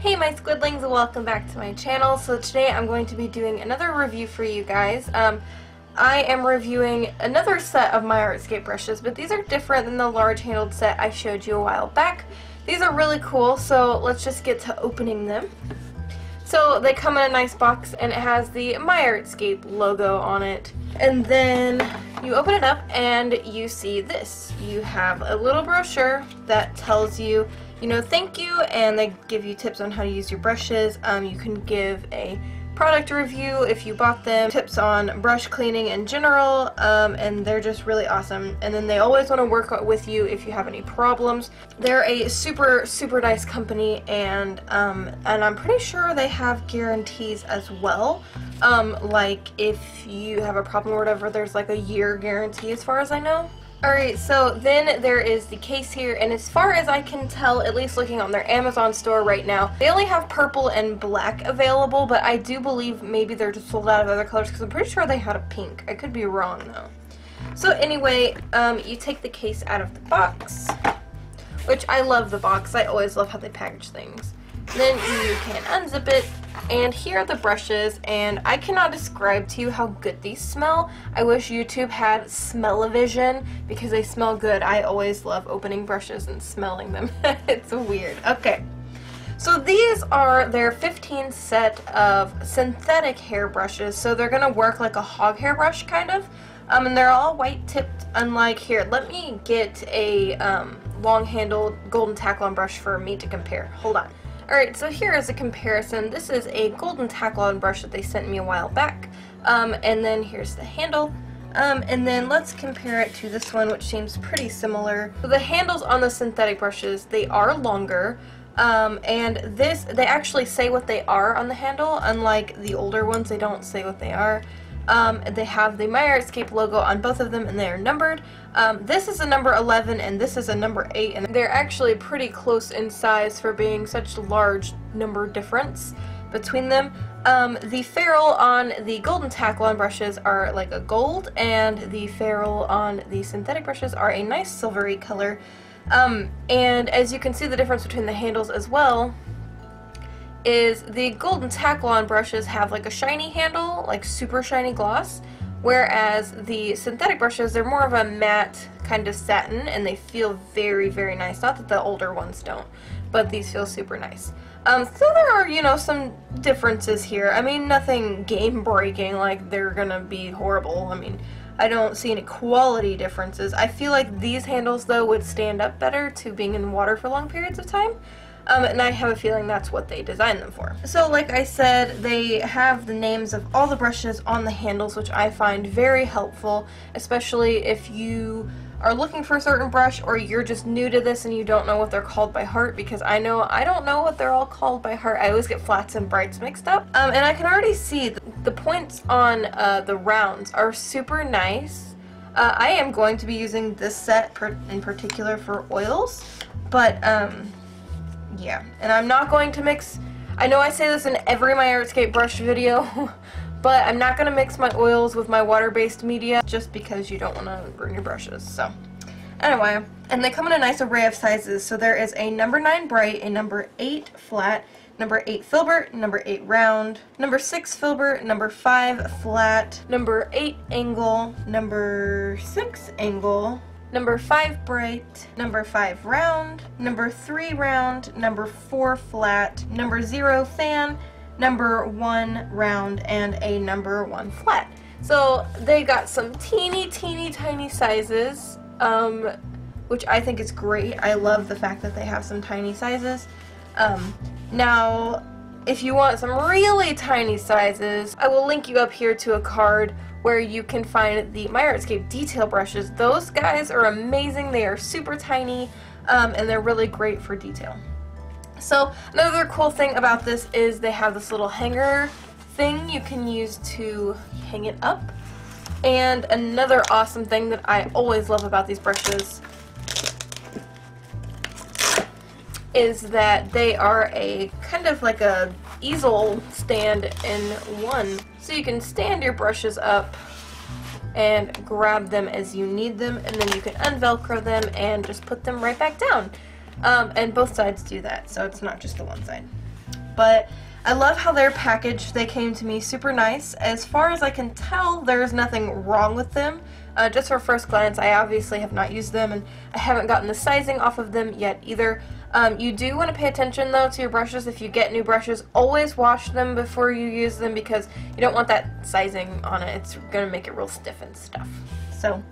Hey my squidlings and welcome back to my channel. So today I'm going to be doing another review for you guys. Um, I am reviewing another set of my Artscape brushes, but these are different than the large handled set I showed you a while back. These are really cool, so let's just get to opening them. So they come in a nice box and it has the My Artscape logo on it. And then you open it up and you see this. You have a little brochure that tells you you know, thank you, and they give you tips on how to use your brushes. Um, you can give a product review if you bought them, tips on brush cleaning in general, um, and they're just really awesome. And then they always want to work with you if you have any problems. They're a super, super nice company, and, um, and I'm pretty sure they have guarantees as well. Um, like if you have a problem or whatever, there's like a year guarantee as far as I know. Alright, so then there is the case here, and as far as I can tell, at least looking on their Amazon store right now, they only have purple and black available, but I do believe maybe they're just sold out of other colors, because I'm pretty sure they had a pink. I could be wrong, though. So anyway, um, you take the case out of the box, which I love the box. I always love how they package things. Then you can unzip it, and here are the brushes, and I cannot describe to you how good these smell. I wish YouTube had smell-o-vision, because they smell good. I always love opening brushes and smelling them. it's weird. Okay. So these are their 15 set of synthetic hair brushes, so they're going to work like a hog hair brush, kind of. Um, and they're all white tipped, unlike here. Let me get a um, long handled golden taklon brush for me to compare. Hold on. Alright, so here is a comparison. This is a golden taklon brush that they sent me a while back. Um, and then here's the handle. Um, and then let's compare it to this one, which seems pretty similar. So the handles on the synthetic brushes, they are longer. Um, and this, they actually say what they are on the handle, unlike the older ones, they don't say what they are. Um, they have the My Artscape logo on both of them and they are numbered. Um, this is a number 11 and this is a number 8 and they're actually pretty close in size for being such a large number difference between them. Um, the ferrule on the golden taklon brushes are like a gold and the ferrule on the synthetic brushes are a nice silvery color. Um, and as you can see the difference between the handles as well, is the golden taklon brushes have like a shiny handle, like super shiny gloss, whereas the synthetic brushes, they're more of a matte kind of satin and they feel very, very nice. Not that the older ones don't, but these feel super nice. Um, so there are, you know, some differences here. I mean, nothing game-breaking, like they're gonna be horrible. I mean, I don't see any quality differences. I feel like these handles, though, would stand up better to being in water for long periods of time. Um, and I have a feeling that's what they designed them for. So like I said, they have the names of all the brushes on the handles, which I find very helpful, especially if you are looking for a certain brush or you're just new to this and you don't know what they're called by heart because I know I don't know what they're all called by heart. I always get flats and brights mixed up. Um, and I can already see the points on uh, the rounds are super nice. Uh, I am going to be using this set per in particular for oils, but um, yeah. And I'm not going to mix, I know I say this in every My Artscape brush video, but I'm not going to mix my oils with my water-based media just because you don't want to burn your brushes. So anyway, and they come in a nice array of sizes. So there is a number 9 bright, a number 8 flat, number 8 filbert, number 8 round, number 6 filbert, number 5 flat, number 8 angle, number 6 angle, number 5 bright, number 5 round, number 3 round, number 4 flat, number 0 fan, number 1 round, and a number 1 flat. So they got some teeny, teeny, tiny sizes, um, which I think is great. I love the fact that they have some tiny sizes. Um, now, if you want some really tiny sizes, I will link you up here to a card where you can find the My Artscape detail brushes. Those guys are amazing. They are super tiny um, and they're really great for detail. So another cool thing about this is they have this little hanger thing you can use to hang it up. And another awesome thing that I always love about these brushes is that they are a kind of like a easel stand in one. So you can stand your brushes up and grab them as you need them and then you can unvelcro them and just put them right back down. Um, and both sides do that, so it's not just the one side. But I love how they're packaged. They came to me super nice. As far as I can tell, there's nothing wrong with them. Uh, just for first glance, I obviously have not used them and I haven't gotten the sizing off of them yet either. Um, you do want to pay attention though to your brushes. If you get new brushes, always wash them before you use them because you don't want that sizing on it. It's going to make it real stiff and stuff. So,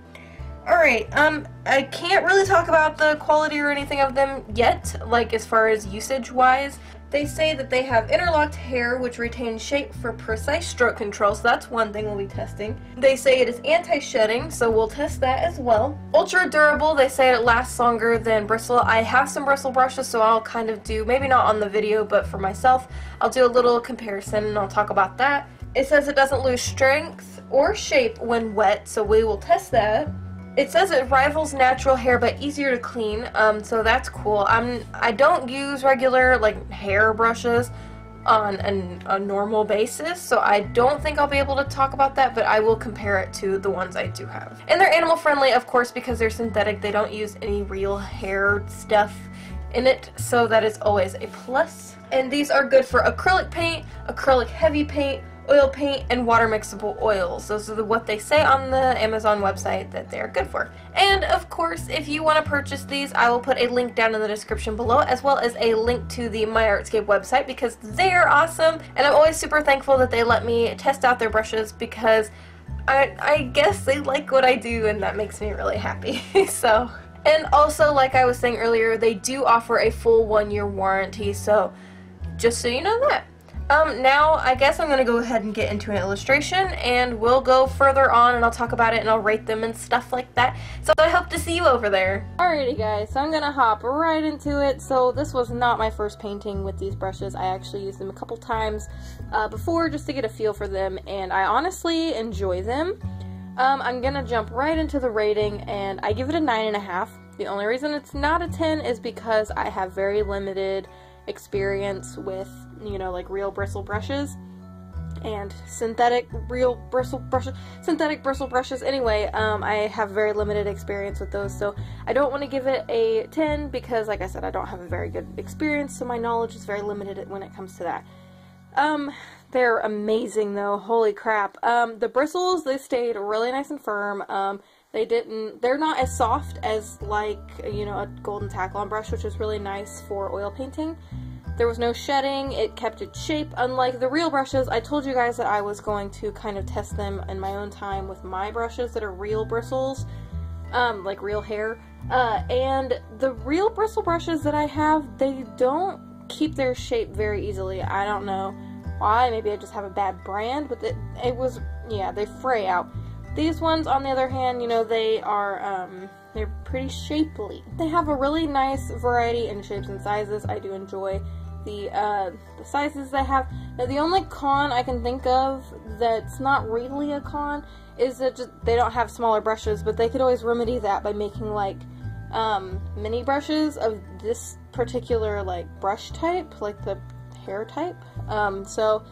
alright, um, I can't really talk about the quality or anything of them yet, like as far as usage wise. They say that they have interlocked hair which retains shape for precise stroke control, so that's one thing we'll be testing. They say it is anti-shedding, so we'll test that as well. Ultra durable, they say it lasts longer than bristle. I have some bristle brushes, so I'll kind of do, maybe not on the video, but for myself, I'll do a little comparison and I'll talk about that. It says it doesn't lose strength or shape when wet, so we will test that. It says it rivals natural hair but easier to clean, um, so that's cool. I'm I don't use regular like hair brushes on an, a normal basis, so I don't think I'll be able to talk about that, but I will compare it to the ones I do have. And they're animal friendly, of course, because they're synthetic. They don't use any real hair stuff in it, so that is always a plus. And these are good for acrylic paint, acrylic heavy paint, oil paint, and water mixable oils. Those are the, what they say on the Amazon website that they're good for. And of course, if you want to purchase these, I will put a link down in the description below, as well as a link to the My Artscape website because they're awesome. And I'm always super thankful that they let me test out their brushes because I, I guess they like what I do and that makes me really happy. so... And also, like I was saying earlier, they do offer a full one year warranty, so just so you know that. Um, now, I guess I'm going to go ahead and get into an illustration, and we'll go further on, and I'll talk about it, and I'll rate them and stuff like that. So I hope to see you over there. Alrighty guys, so I'm going to hop right into it. So this was not my first painting with these brushes. I actually used them a couple times uh, before just to get a feel for them, and I honestly enjoy them. Um, I'm going to jump right into the rating, and I give it a 9.5. The only reason it's not a 10 is because I have very limited experience with, you know, like real bristle brushes and synthetic real bristle brushes synthetic bristle brushes. Anyway um, I have very limited experience with those so I don't want to give it a 10 because like I said I don't have a very good experience so my knowledge is very limited when it comes to that. Um they're amazing though. Holy crap. Um, the bristles they stayed really nice and firm. Um, they didn't, they're not as soft as like, you know, a golden taklon brush, which is really nice for oil painting. There was no shedding, it kept its shape, unlike the real brushes. I told you guys that I was going to kind of test them in my own time with my brushes that are real bristles, um, like real hair. Uh, and the real bristle brushes that I have, they don't keep their shape very easily. I don't know why, maybe I just have a bad brand, but it, it was, yeah, they fray out. These ones, on the other hand, you know, they are, um, they're pretty shapely. They have a really nice variety in shapes and sizes. I do enjoy the, uh, the sizes they have. Now, the only con I can think of that's not really a con is that just, they don't have smaller brushes, but they could always remedy that by making, like, um, mini brushes of this particular, like, brush type, like the hair type. Um, so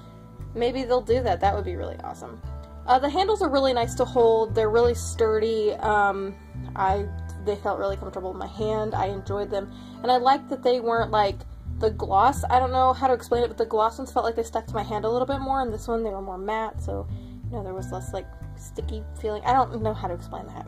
maybe they'll do that. That would be really awesome. Uh, the handles are really nice to hold. They're really sturdy. Um, I they felt really comfortable in my hand. I enjoyed them, and I liked that they weren't like the gloss. I don't know how to explain it, but the gloss ones felt like they stuck to my hand a little bit more, and this one they were more matte, so you know there was less like sticky feeling. I don't know how to explain that.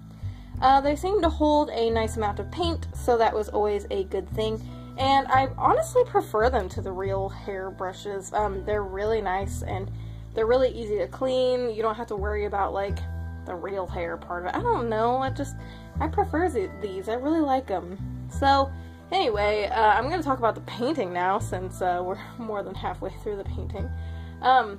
uh, they seemed to hold a nice amount of paint, so that was always a good thing. And I honestly prefer them to the real hair brushes. Um, they're really nice and they're really easy to clean. You don't have to worry about like the real hair part of it. I don't know. I just I prefer these. I really like them. So anyway, uh, I'm going to talk about the painting now since uh, we're more than halfway through the painting. Um,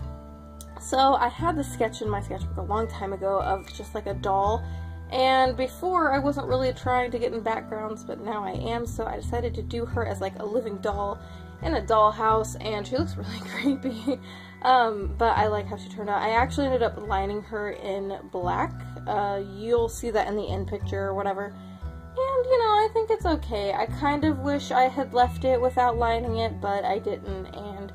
so I had this sketch in my sketchbook a long time ago of just like a doll. And before I wasn't really trying to get in backgrounds, but now I am, so I decided to do her as like a living doll in a dollhouse, and she looks really creepy. Um, but I like how she turned out. I actually ended up lining her in black. Uh, you'll see that in the end picture or whatever. And, you know, I think it's okay. I kind of wish I had left it without lining it, but I didn't, and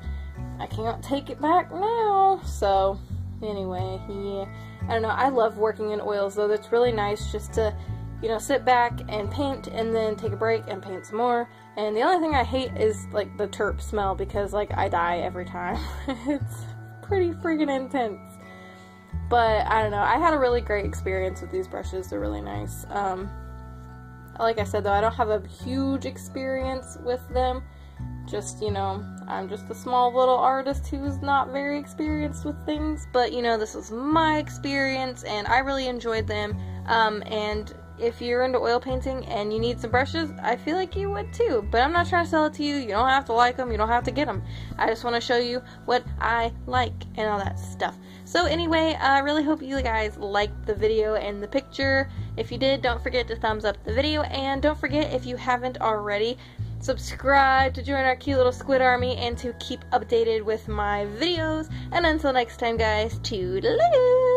I can't take it back now. So, anyway, yeah. I don't know. I love working in oils, though. That's really nice just to you know, sit back and paint and then take a break and paint some more. And the only thing I hate is like the terp smell because like I die every time. it's pretty freaking intense. But I don't know. I had a really great experience with these brushes. They're really nice. Um, like I said though, I don't have a huge experience with them. Just, you know, I'm just a small little artist who's not very experienced with things. But, you know, this was my experience and I really enjoyed them. Um, and if you're into oil painting and you need some brushes, I feel like you would too. But I'm not trying to sell it to you. You don't have to like them. You don't have to get them. I just want to show you what I like and all that stuff. So anyway, I really hope you guys liked the video and the picture. If you did, don't forget to thumbs up the video. And don't forget, if you haven't already, subscribe to join our cute little squid army and to keep updated with my videos. And until next time, guys, toodaloo!